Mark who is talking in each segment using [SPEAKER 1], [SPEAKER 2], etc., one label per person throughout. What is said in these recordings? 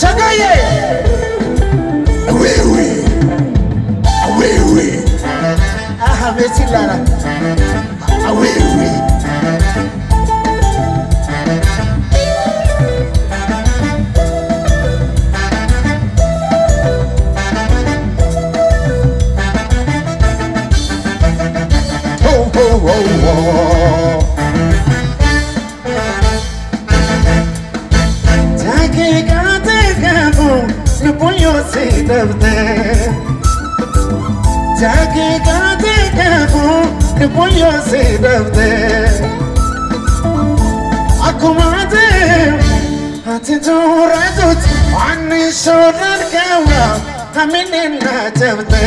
[SPEAKER 1] shagaye awewe awewe aha lara. करते जाके गाते कहूँ टिपोलियों से डरते अकुमाते हाथी जोरा जो पानी शोधर कहवा हमें ना जबते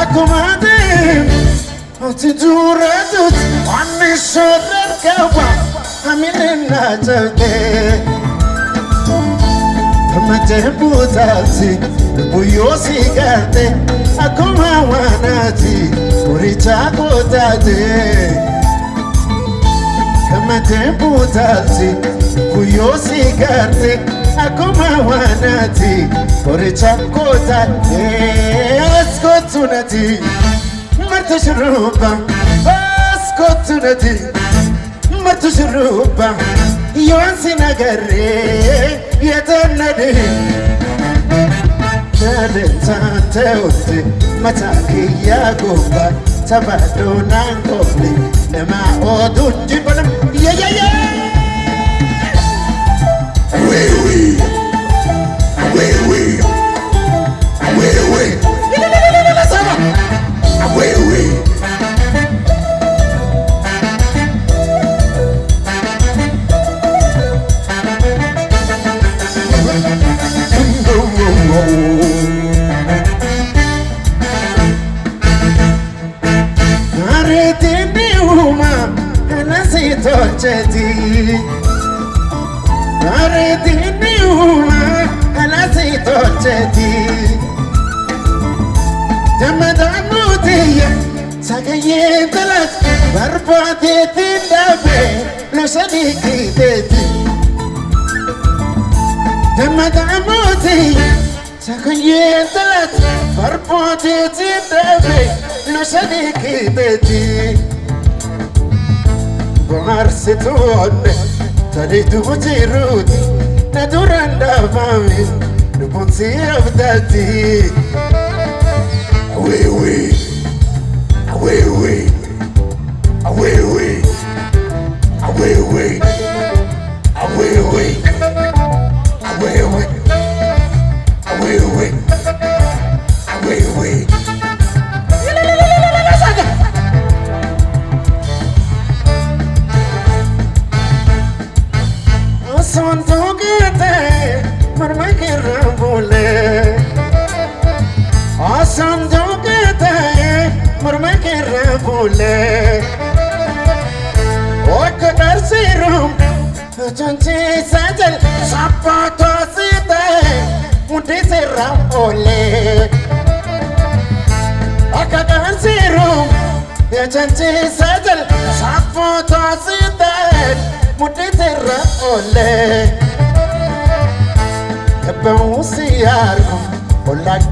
[SPEAKER 1] अकुमाते हाथी जोरा जो पानी शोधर कहवा हमें ना जबते matabuzazi buyosi garte akoma wanati urichakotate kamatebuzazi buyosi garte akoma wanati urichakotate askotunati martushuruba askotunati martushuruba yon sinagare yetanade tadenta teote matake ya gomba tabado nangobli nema odunji زوجتي أريد إني هما أنا زي زوجتي تمد عمودي سقي بلد بربعتي تندبي لشريكي تدي تمد عمودي سقي بلد بربعتي تندبي لشريكي تدي marsitonne taniitumu jiruuti na duraan dhaabame dhugunsii abdaati aweewee aweewee aweewee aweewee aweewee aweewee aweewee समझोगे थे मन में गिर बोले। और समझोगे थे मन में गिर बोले। और कदर से रूम चंचे सजल, सपा तो सीते मुंडे से राम बोले। अकदर से रूम चंचे सजल, सपा तो सीते muditsera ole. Ebe wusi yarko olaji